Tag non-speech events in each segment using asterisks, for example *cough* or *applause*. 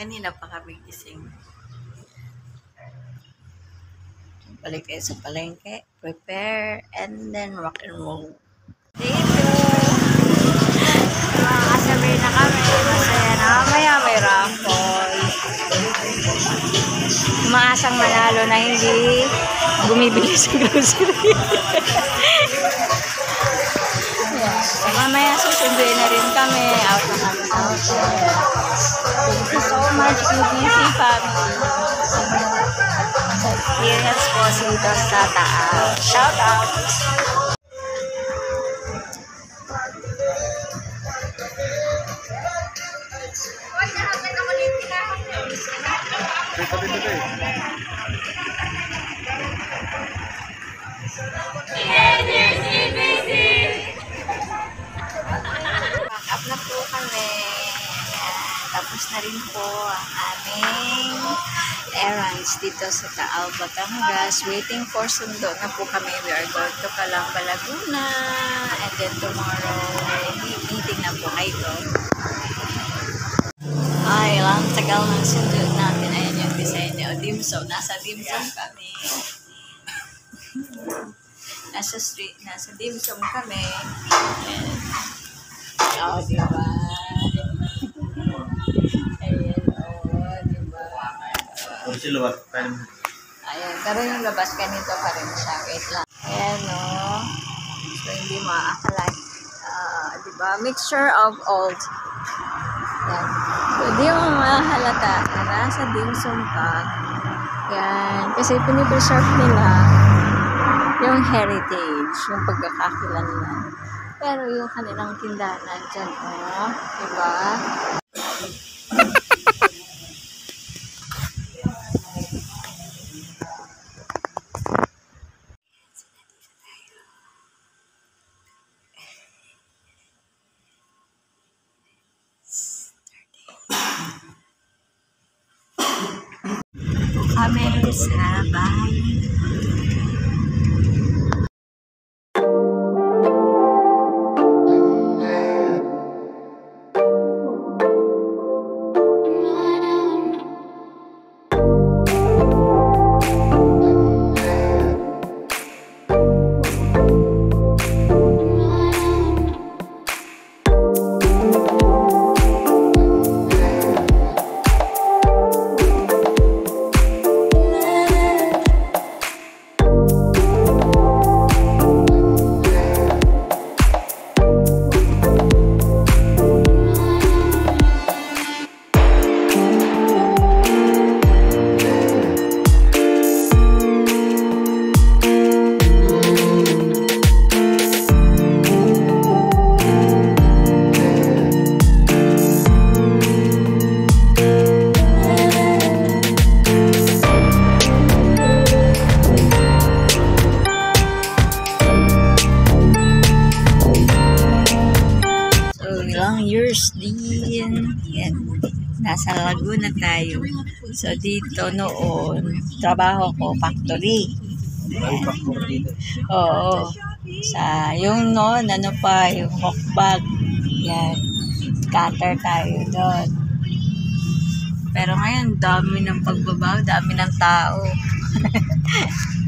Kanina pa kami gising. Balik kayo sa palengke, prepare, and then rock and roll. Dito! Makakasabay na kami. Masaya na. Mamaya may raffle. Umaasang manalo na hindi bumibili sa grocery. *laughs* yeah. So, mamaya susunduin na rin kami. Out na kami sa hotel. Much, UBC family. Sa experience ko dito sa taas. Shout out! Pack Tapos na rin po ang aming errands dito sa Taal, Batangas. Waiting for sundo na po kami. We are going to Calamba, Laguna. And then tomorrow, meeting na po kayo. Ay, lang tagal ng sundo natin. Ayan yung design niya. O. Nasa dimsum kami. *laughs* nasa street, nasa dimsum kami. Oo, oh, diba? Sila ba? Kaya naman. Ayan, pero yung labas ganito pa rin siya. Wait lang. Ayan, o. So, hindi makakalain. Ah, diba? Mixture of old. Yan. So, di mo mahalata na nasa dimsum ka. Yan. Kasi pinipreserve nila yung heritage, yung pagkakakilanlan. Pero yung kanilang tindahan nandyan, oh. Diba? Kami So, dito noon, trabaho ko, factory. Oo. Sa, yung noon, ano pa, yung hawkbag. Yan. Cutter tayo doon. Pero ngayon, dami ng pagbabago, dami ng tao. *laughs*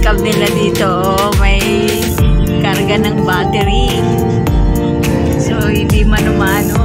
pedicab nila dito, oh, may karga ng battery. So, hindi mano-mano.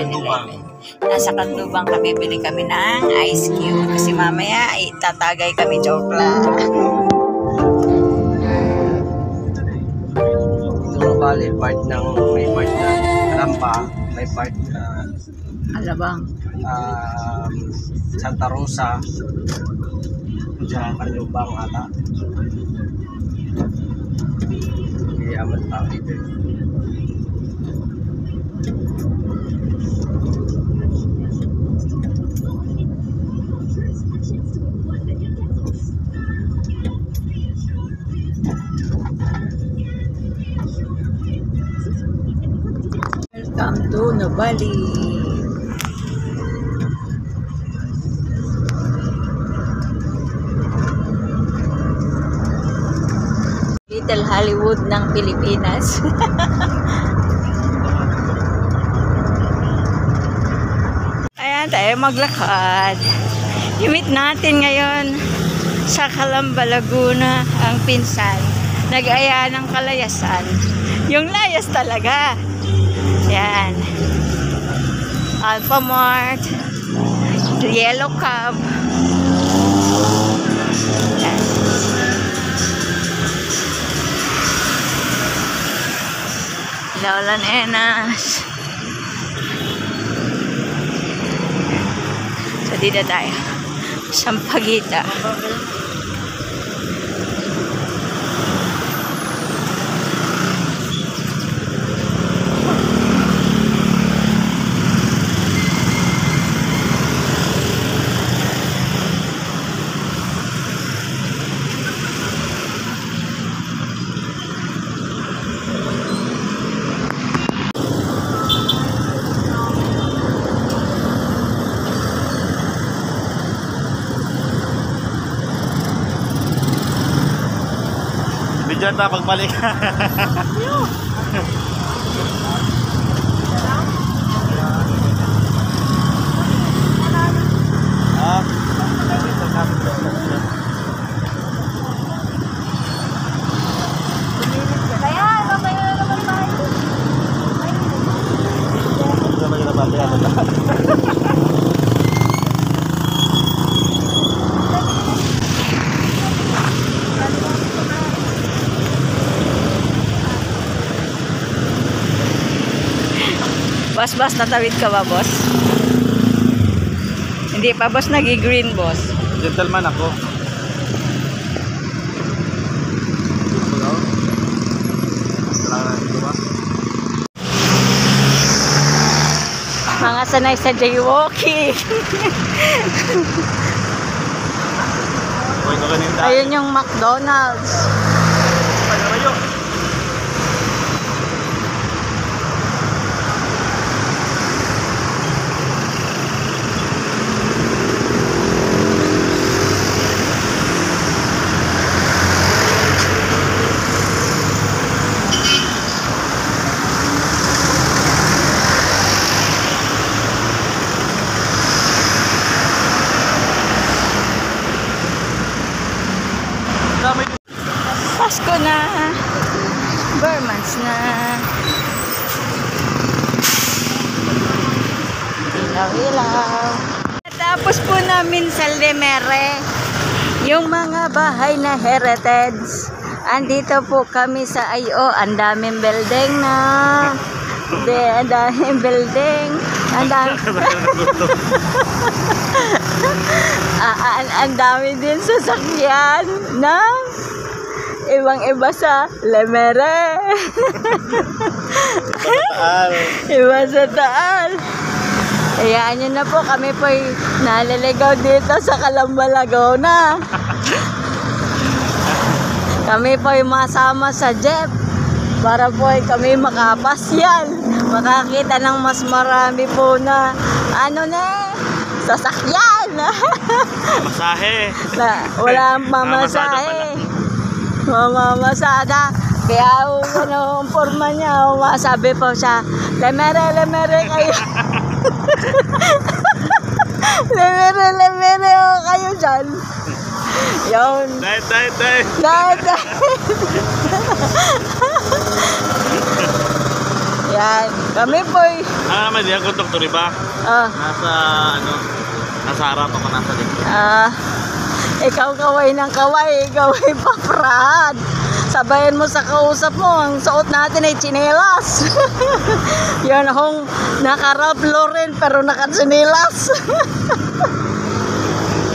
7-Eleven. Nasa Kandubang kami, bili kami ng ice cube. Kasi mamaya, ay tatagay kami, lang. Ito bali, part ng, may part na Rampa, may part na Alabang. um, Santa Rosa, Diyan, Kalubang ata. Kaya amat pa dito. Welcome to Nubali. Little Hollywood ng Pilipinas. *laughs* Ayan, tayo maglakad. Imit natin ngayon sa Calamba, Laguna, ang pinsan. Nag-aya ng kalayasan. Yung layas talaga. Yan. Alpha Mart. Yellow Cab. Yan. Laulan Enas. So, dito tayo. Sampagita. Bidyan pagbalik. Ah, dito kami. Kaya, babayo na naman tayo. Hindi naman yung nabati. Boss, boss, natawid ka ba, boss? Hindi pa, boss, nag-green, boss. Gentleman ako. Mga sanay sa jaywalking. Ayun yung McDonald's. Pagkakayo. Dami Pasko na. Burmans na. Ilaw-ilaw. Tapos po namin sa Lemere, yung mga bahay na heritage. Andito po kami sa IO. Ang daming building na. De, ang daming building. Ang daming *laughs* *laughs* Ah, ah, ang, ang dami din sasakyan ng ibang-iba sa Lemere. *laughs* Taal. Iba sa Taal. Hayaan nyo na po, kami po naliligaw dito sa Calamba, na. kami po masama sa jeep para po ay kami makapasyal. Makakita ng mas marami po na ano na Sasakyan! Masahe. na, walang Mamasada mamasahe. Mamamasada. Kaya ano, ang forma niya, sabi po siya, lemere, lemere kayo. *laughs* lemere, lemere oh, kayo dyan. Yun. Diet, diet, diet. Dahil, Yan. Kami po Ano naman diyan kung doktor ba? Ah, Nasa ano? Nasa harap ako nasa likod. ah, ikaw kaway ng kaway, ikaw ay paprad. Sabayan mo sa kausap mo, ang suot natin ay chinelas. *laughs* Yan akong nakaraplo rin pero nakachinelas. *laughs*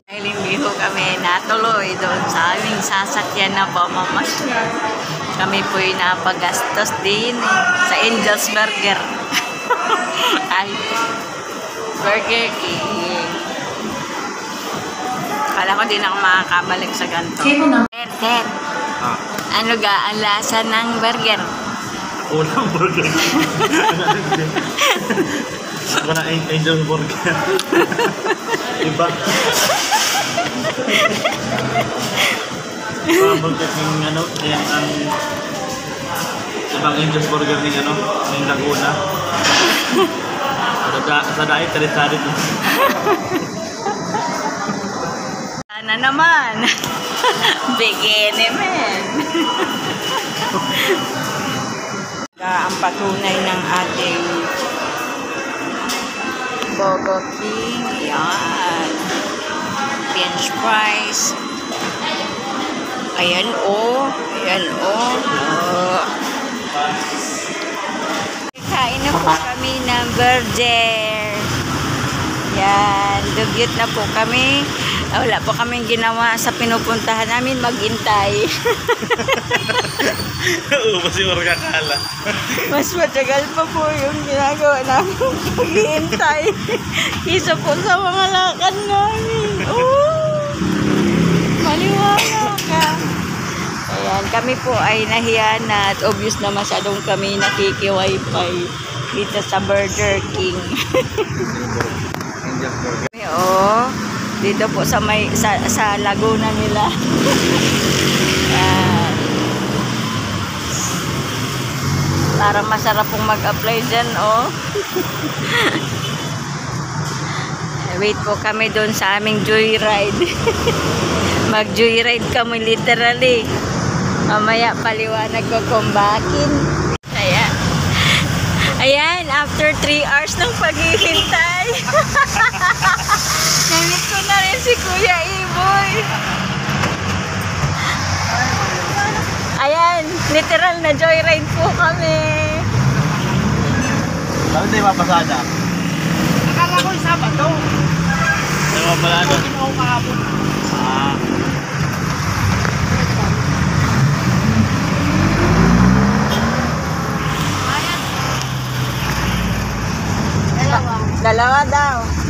Dahil hindi ho kami natuloy doon sa aming sasakyan na pamamasyan. Kami po'y napagastos din sa Angel's Burger. *laughs* Ay, Burger King. Kala ko din ako makakabalik sa ganito. Sir, sir, Ah. Ano ga ang lasa ng burger? Unang burger. Ako na angel burger. Iba. Iba burger ng ano, yan ang ibang angel burger ng ano, ng Laguna. Sa, da, sa dahil, talit-talit. Sana naman. *laughs* Bikini men. *laughs* ang patunay ng ating Bogo King. Yan. French fries. Ayan o. Ayan o. Oh. Kain na po kami ng burger. Yan. Dugyot na po kami. Ah, Wala po kaming ginawa sa pinupuntahan namin maghintay. Ubus *laughs* yung orgakala. Mas matagal pa po yung ginagawa namin paghihintay. Isa po sa mga lakad namin. Oh, maliwala ka. Ayan, kami po ay nahiya na at obvious na masyadong kami nakiki-wifi dito sa Burger King. *laughs* Oo. Dito po sa may sa, sa Laguna nila. *laughs* Yan. Parang masarap pong mag-apply dyan, oh. *laughs* Wait po kami doon sa aming joyride. *laughs* Mag-joyride kami literally. Mamaya paliwanag ko kung bakit. Ayan. Ayan, after 3 hours ng paghihintay. Namit ko na rin si Kuya Iboy. Ayan, literal na joyride po kami. Bakit tayo mapasada? Ano ba pala ano? Ah. Dalawa daw.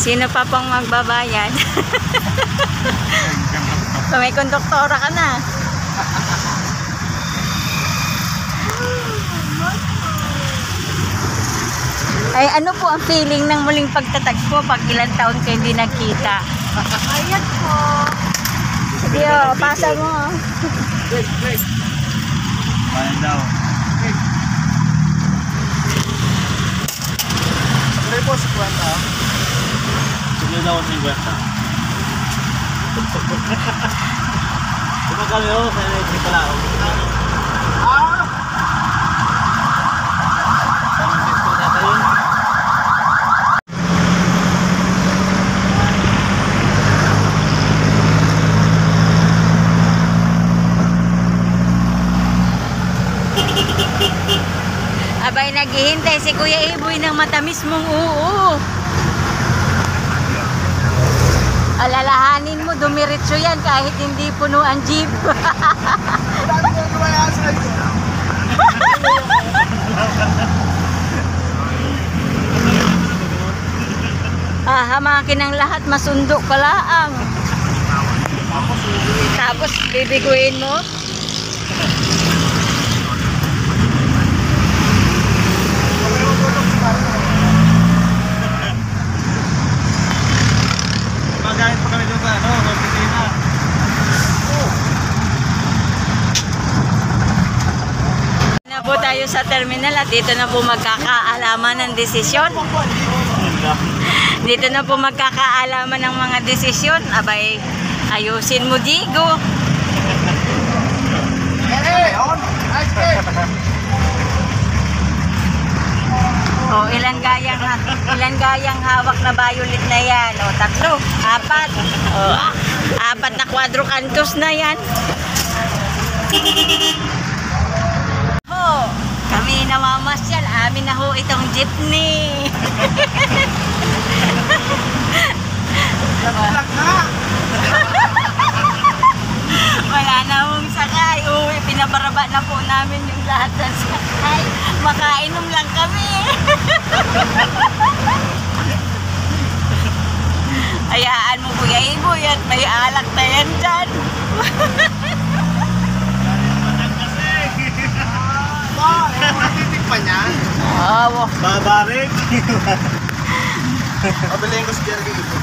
Sino pa pong magbabayad? so, *laughs* may konduktora ka na. Ay, ano po ang feeling ng muling pagtatagpo pag ilang taon kayo hindi nagkita? Ayat po. Sige, oh, pasa mo. Oh. Wait, wait. Paano daw? Wait. Pagrepo, 50. Yun ako 50. Tumagal yun, sa electric pala ako. Ah! Abay, naghihintay si Kuya Iboy ng matamis mong oo. Alalahanin mo, dumiretso yan kahit hindi puno ang jeep. *laughs* Ah, hamakin ang lahat, masundo ka laang. Tapos, bibiguin mo. Sa terminal at dito na po magkakaalaman ng desisyon. *laughs* Dito na po magkakaalaman ng mga desisyon. Abay, ayusin mo, Digo. Oh, ilan gayang ilan gayang hawak na violet na yan? Oh, tatlo, apat. Oh, apat na quadrocantos na yan. Kami *laughs* namamasyal. Amin na ho itong jeepney. Wala na hong sakay. Uwi, pinabaraba na po namin yung lahat ng sakay. Makainom lang kami. Hayaan mo Kuya Iboy at may alak na yan dyan. Titikpan niya. Oh, Babarik! Pabiling *laughs* ko si Jerry dito.